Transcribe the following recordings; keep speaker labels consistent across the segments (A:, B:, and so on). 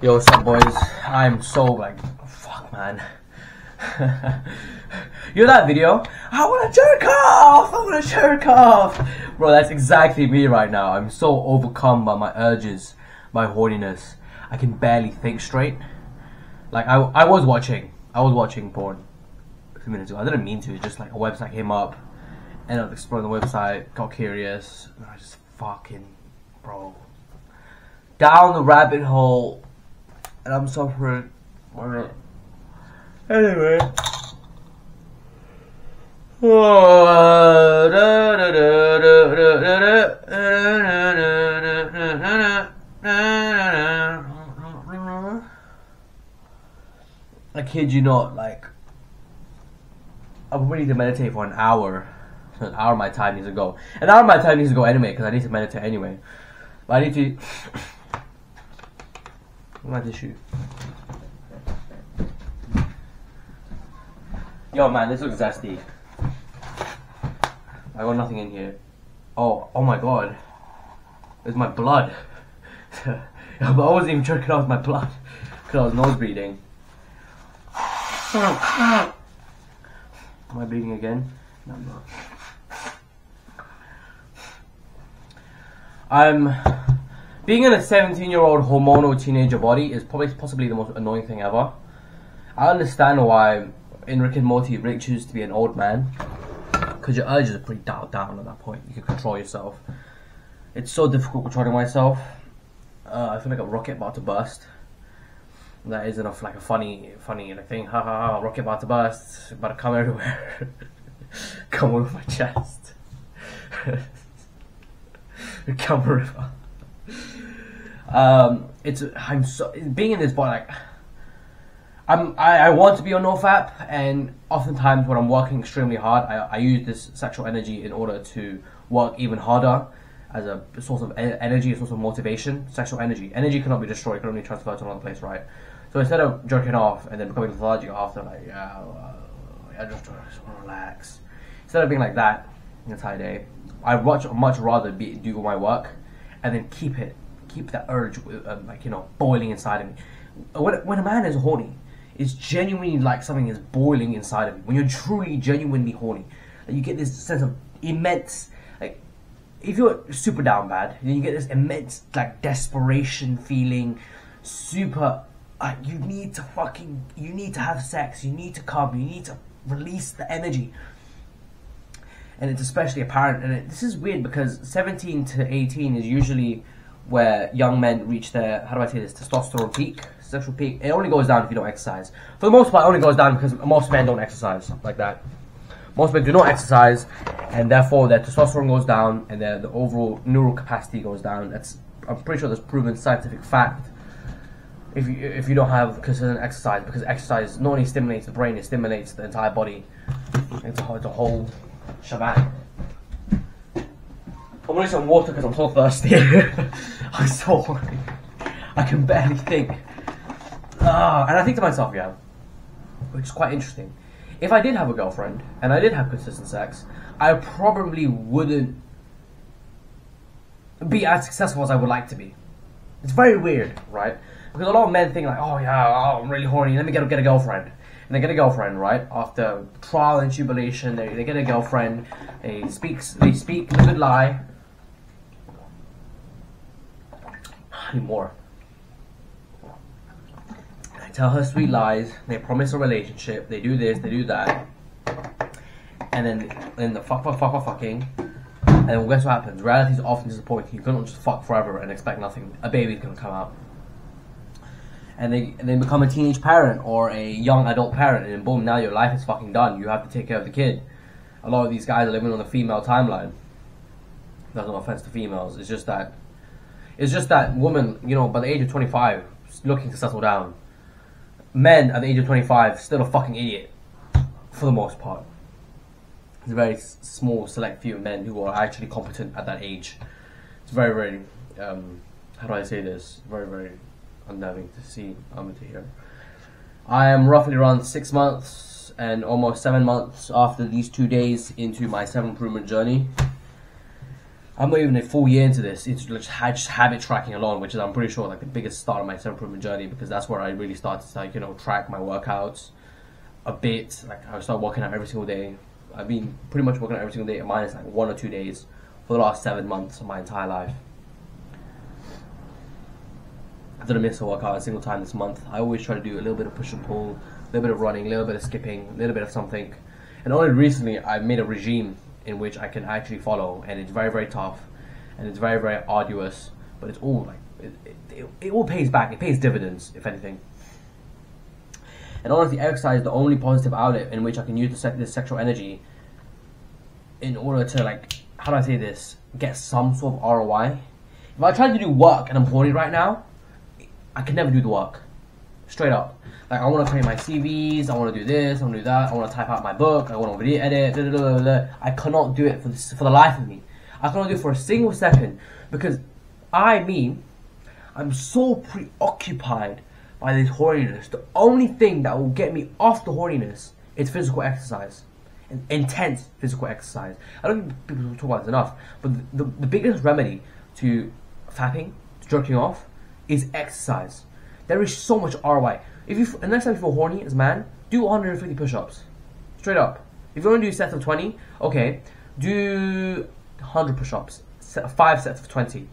A: Yo, what's up, boys? I'm so like, fuck, man. you know that video? I wanna jerk off! I wanna jerk off! Bro, that's exactly me right now. I'm so overcome by my urges, my horniness. I can barely think straight. Like, I, I was watching, I was watching porn a few minutes ago. I didn't mean to, it's just like a website came up, ended up exploring the website, got curious, and I just fucking, bro. Down the rabbit hole, and I'm suffering. Anyway. I kid you not, like, I'm ready to meditate for an hour. So an hour of my time needs to go. An hour of my time needs to go anyway, because I need to meditate anyway. But I need to. My tissue. Yo, man, this looks zesty. I got nothing in here. Oh, oh my god. It's my blood. I wasn't even jerking off my blood. Because I was nose bleeding. Am I bleeding again? No, I'm not. I'm being in a 17 year old hormonal teenager body is probably possibly the most annoying thing ever. I understand why in Rick and Morty Rick chooses to be an old man because your urges are pretty dialed down at that point. You can control yourself. It's so difficult controlling myself. Uh, I feel like a rocket about to burst. That isn't enough like a funny, funny like thing. Ha ha ha! Rocket about to burst, about to come everywhere. come over my chest. come over. Um, it's I'm so being in this body like I'm I, I want to be on NoFap and oftentimes when I'm working extremely hard I, I use this sexual energy in order to work even harder as a source of energy, a source of motivation. Sexual energy. Energy cannot be destroyed, it can only transfer to another place, right? So instead of jerking off and then becoming lethargic after, like, yeah, uh, I just, just want to relax. Instead of being like that the entire day, I'd much, much rather be, do my work and then keep it keep that urge, uh, like you know, boiling inside of me. When, when a man is horny, it's genuinely like something is boiling inside of you. When you're truly, genuinely horny, like you get this sense of immense, like if you're super down bad, then you get this immense like desperation feeling, super. Uh, you need to fucking, you need to have sex. You need to come. You need to release the energy and it's especially apparent. And it, this is weird because 17 to 18 is usually where young men reach their how do I say this testosterone peak, sexual peak. It only goes down if you don't exercise. For the most part, it only goes down because most men don't exercise like that. Most men do not exercise, and therefore their testosterone goes down, and their the overall neural capacity goes down. That's I'm pretty sure that's proven scientific fact. If you if you don't have consistent exercise, because exercise not only stimulates the brain, it stimulates the entire body. It's a, it's a whole shebang. I'm need some water because I'm so thirsty. I'm so hungry. I can barely think. Ah, and I think to myself, yeah, which is quite interesting. If I did have a girlfriend and I did have consistent sex, I probably wouldn't be as successful as I would like to be. It's very weird, right? Because a lot of men think like, oh yeah, oh, I'm really horny, let me get, get a girlfriend. And they get a girlfriend, right? After trial and tribulation, they, they get a girlfriend. They speak, they speak a good lie, anymore. They tell her sweet lies, they promise a relationship, they do this, they do that, and then then the fuck fuck fuck fuck fucking, and then guess what happens? Reality is often disappointing. You can't just fuck forever and expect nothing. A baby's gonna come out. And they, and they become a teenage parent or a young adult parent, and boom, now your life is fucking done. You have to take care of the kid. A lot of these guys are living on the female timeline. That's no offense to females. It's just that it's just that women, you know, by the age of 25, looking to settle down. Men at the age of 25, still a fucking idiot, for the most part. It's a very small, select few men who are actually competent at that age. It's very, very, um, how do I say this? Very, very unnerving to see, um, to hear. I am roughly around six months and almost seven months after these two days into my seven improvement journey. I'm not even a full year into this. It's just, ha- just habit tracking alone, which is I'm pretty sure like the biggest start of my self improvement journey because that's where I really started to like you know track my workouts a bit. Like I started working out every single day. I've been pretty much working out every single day, minus like one or two days for the last seven months of my entire life. I didn't miss a workout a single time this month. I always try to do a little bit of push and pull, a little bit of running, a little bit of skipping, a little bit of something. And only recently I made a regime in which I can actually follow, and it's very very tough, and it's very very arduous, but it's all like it, it, it, all pays back. It pays dividends, if anything. And honestly, exercise is the only positive outlet in which I can use this, this sexual energy in order to like how do I say this get some sort of ROI. If I try to do work and I'm horny right now, I can never do the work. Straight up. Like I want to create my CVs, I want to do this, I want to do that, I want to type out my book, I want to video edit. Blah, blah, blah, I cannot do it for for the life of me. I cannot do it for a single second because I mean I'm so preoccupied by this horniness. The only thing that will get me off the horniness is physical exercise. And intense physical exercise. I don't think people talk about this enough, but the, the, the biggest remedy to fapping, to jerking off, is exercise. There is so much ROI. If you, the next time you feel horny as man, do 150 push-ups. Straight up. If you want to do sets of 20, okay, do 100 push-ups. Five sets of 20.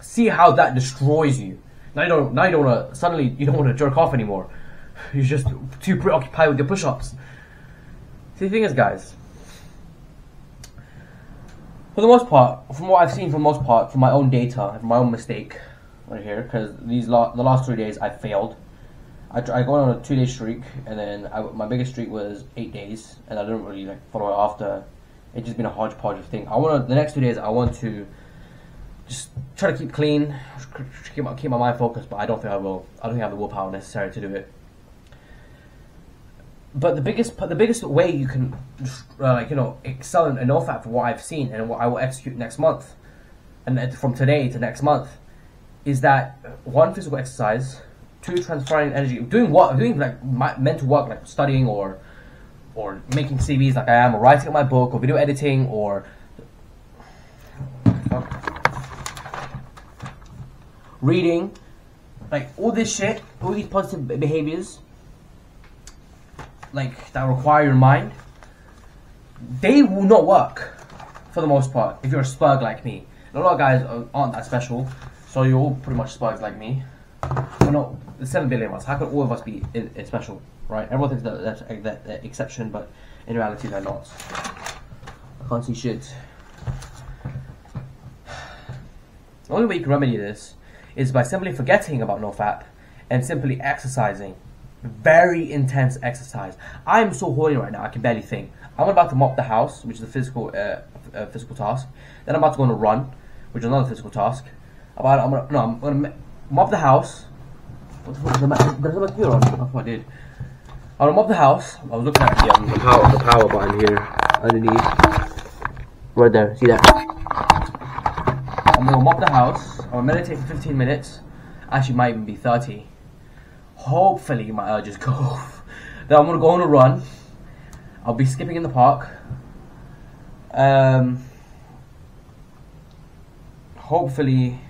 A: See how that destroys you. Now you don't. Now you don't want to. Suddenly you don't want to jerk off anymore. You're just too preoccupied with your push-ups. See, the thing is, guys. For the most part, from what I've seen, for the most part, from my own data, from my own mistake, right here, because these la- the last three days I failed. I, I go on a two day streak, and then I, my biggest streak was eight days, and I didn't really like follow it after. It's just been a hodgepodge of thing. I want the next two days. I want to just try to keep clean, keep my, keep my mind focused, but I don't think I will. I don't think I have the willpower necessary to do it. But the biggest, the biggest way you can, uh, like you know, excel in NoFap for what I've seen and what I will execute next month, and from today to next month, is that one physical exercise, two transferring energy, doing what, doing like my, mental work like studying or, or making CVs like I am, or writing my book, or video editing, or reading, like all this shit, all these positive behaviors, like that require your mind, they will not work for the most part if you're a spug like me. A lot of guys aren't that special, so you're all pretty much spies like me. Well, not the seven billion of us. How could all of us be special, right? Everyone thinks that that's that, that, that exception, but in reality they're not. I can't see shit. The only way you can remedy this is by simply forgetting about NoFap and simply exercising. Very intense exercise. I'm so horny right now, I can barely think. I'm about to mop the house, which is a physical uh, uh, physical task. Then I'm about to go on a run, which is another physical task. About I'm gonna no, I'm gonna mop the house. What the fuck? There's a computer on. That's what I did. I'm gonna mop the house. I was looking at the, um, the power the power button here underneath. Right there. See that? I'm gonna mop the house. I'm gonna meditate for 15 minutes. Actually, might even be 30. Hopefully, my urges go off. then I'm gonna go on a run. I'll be skipping in the park. Um, hopefully,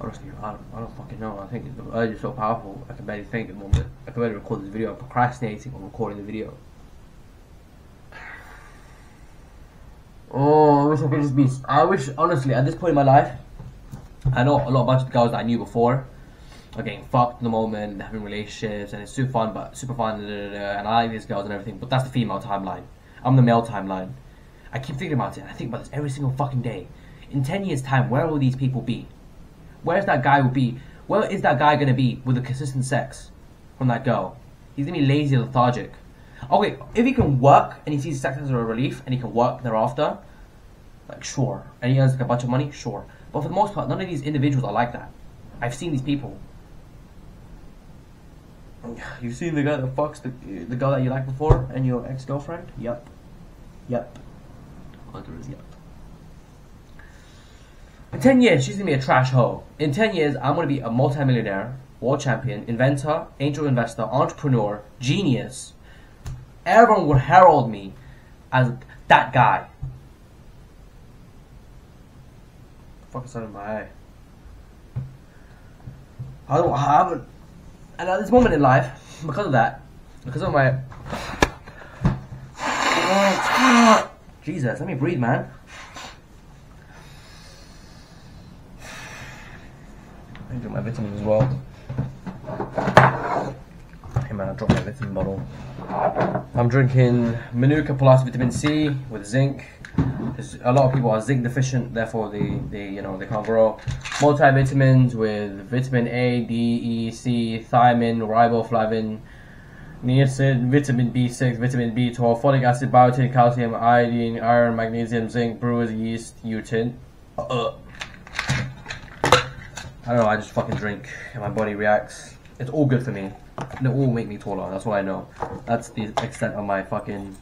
A: honestly, I don't, I don't fucking know. I think the urge is so powerful. I can barely think at the moment. I can barely record this video. I'm procrastinating on recording the video. Oh, I wish I could just be. I wish, honestly, at this point in my life, I know a lot bunch of girls that I knew before are getting fucked at the moment, having relationships, and it's super fun, but super fun, and I like these girls and everything. But that's the female timeline. I'm the male timeline. I keep thinking about it. I think about this every single fucking day. In ten years' time, where will these people be? Where's that guy will be? Where is that guy gonna be with the consistent sex from that girl? He's gonna be lazy, lethargic. Okay, if he can work and he sees sex as a relief and he can work thereafter, like sure, and he earns like a bunch of money, sure. But for the most part, none of these individuals are like that. I've seen these people. You've seen the guy that fucks the the girl that you liked before and your ex girlfriend? Yep. Yep. Answer is yep. In 10 years, she's gonna be a trash hoe. In 10 years, I'm gonna be a multimillionaire, world champion, inventor, angel investor, entrepreneur, genius. Everyone will herald me as that guy. Focus on my eye. I don't. have it. And at this moment in life, because of that, because of my. Jesus, let me breathe, man. Drink my vitamins as well. Hey man, I dropped my vitamin bottle. I'm drinking Manuka Plus Vitamin C with zinc. a lot of people are zinc deficient, therefore they, they you know they can't grow. Multivitamins with vitamin A, D, E, C, thiamine, riboflavin, niacin, vitamin B6, vitamin B12, folic acid, biotin, calcium, iodine, iron, magnesium, zinc, brewer's yeast, rutin. Uh, I don't know, I just fucking drink and my body reacts. It's all good for me. And it all make me taller, that's what I know. That's the extent of my fucking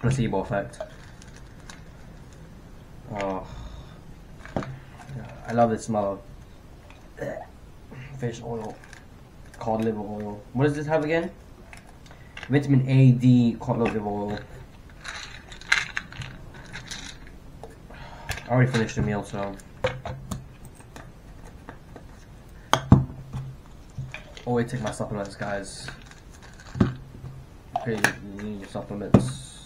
A: placebo effect. Oh. I love the smell of fish oil, cod liver oil. What does this have again? Vitamin A, D, cod liver oil. I already finished the meal, so. Always take my supplements, guys. Okay, you need your supplements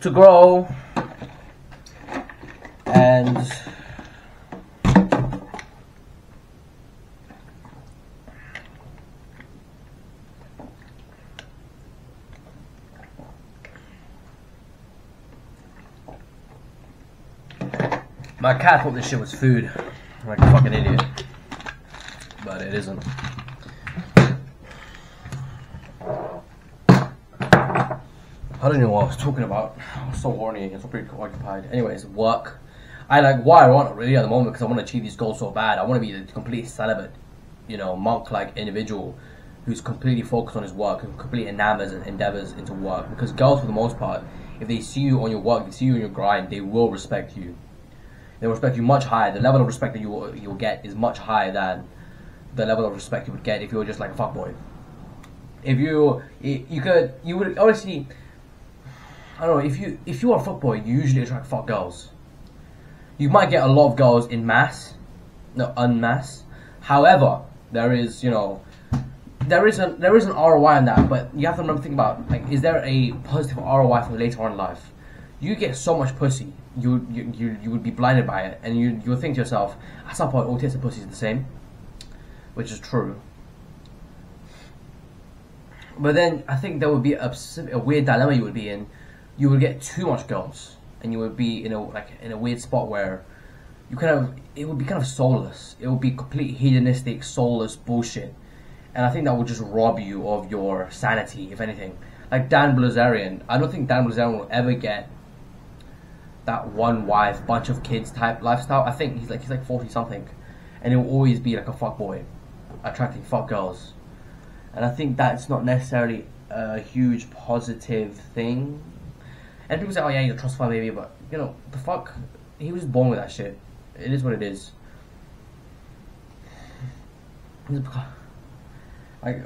A: to grow. And my cat thought this shit was food. Like a fucking idiot but it isn't I don't know what I was talking about. I was so horny. I'm so pretty occupied. Anyways, work. I like why I want it really at the moment because I want to achieve these goals so bad. I want to be a complete celibate, you know, monk-like individual who's completely focused on his work and completely endeavors and endeavors into work. Because girls, for the most part, if they see you on your work, they see you on your grind, they will respect you. They will respect you much higher. The level of respect that you will, you'll get is much higher than the level of respect you would get if you were just like a fuckboy. If you, you could, you would honestly. I don't know if you if you are a fuckboy, you usually attract fuck girls. You might get a lot of girls in mass, no unmass. However, there is you know there is a there is an ROI on that, but you have to remember think about like is there a positive ROI for later on in life? You get so much pussy, you you you, you would be blinded by it, and you you'll think to yourself at some point all tits and pussy is the same, which is true. But then I think there would be a, a weird dilemma you would be in you would get too much girls, and you would be in a like in a weird spot where you kind of it would be kind of soulless. It would be complete hedonistic, soulless bullshit, and I think that would just rob you of your sanity, if anything. Like Dan Bilzerian, I don't think Dan Bilzerian will ever get that one wife, bunch of kids type lifestyle. I think he's like he's like forty something, and he'll always be like a fuck boy, attracting fuck girls, and I think that's not necessarily a huge positive thing and people say, oh yeah, he's a trust fund baby, but you know, the fuck, he was born with that shit. It is what it is. Like,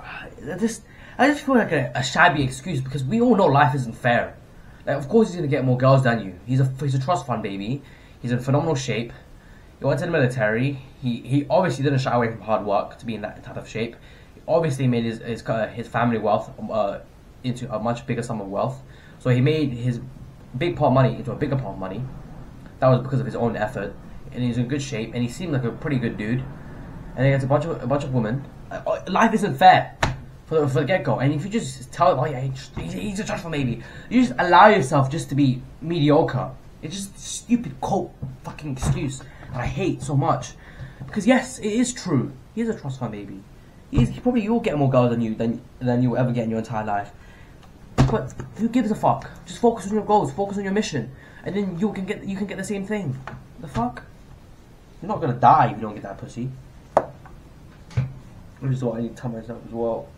A: I just, I just feel like a, a shabby excuse because we all know life isn't fair. Like, of course he's gonna get more girls than you. He's a he's a trust fund baby. He's in phenomenal shape. He went to the military. He he obviously didn't shy away from hard work to be in that type of shape. He obviously made his his, uh, his family wealth uh, into a much bigger sum of wealth. So he made his big pot of money into a bigger pot of money. That was because of his own effort, and he's in good shape, and he seemed like a pretty good dude. And he has a bunch of a bunch of women. Uh, life isn't fair for the, for the get go. And if you just tell him, oh yeah, he's, he's a trash for maybe, you just allow yourself just to be mediocre. It's just stupid cold fucking excuse I hate so much. Because yes, it is true. He is a trust fund baby. He's, he probably you'll get more girls than you than than you'll ever get in your entire life. But who gives a fuck? Just focus on your goals, focus on your mission, and then you can get you can get the same thing. The fuck? You're not gonna die if you don't get that pussy. Which is what I need to tell myself as well.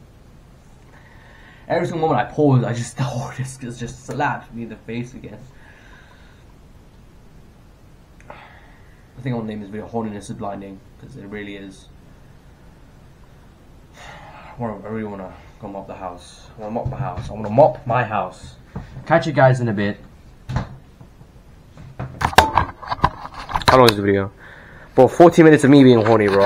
A: Every single moment I pause, I just oh, this just, slapped me in the face again. I think I'll name this video "Holiness is Blinding" because it really is. I really want to go mop the house. I want to mop my house. I want to mop my house. Catch you guys in a bit. How long is the video? Bro, 14 minutes of me being horny, bro.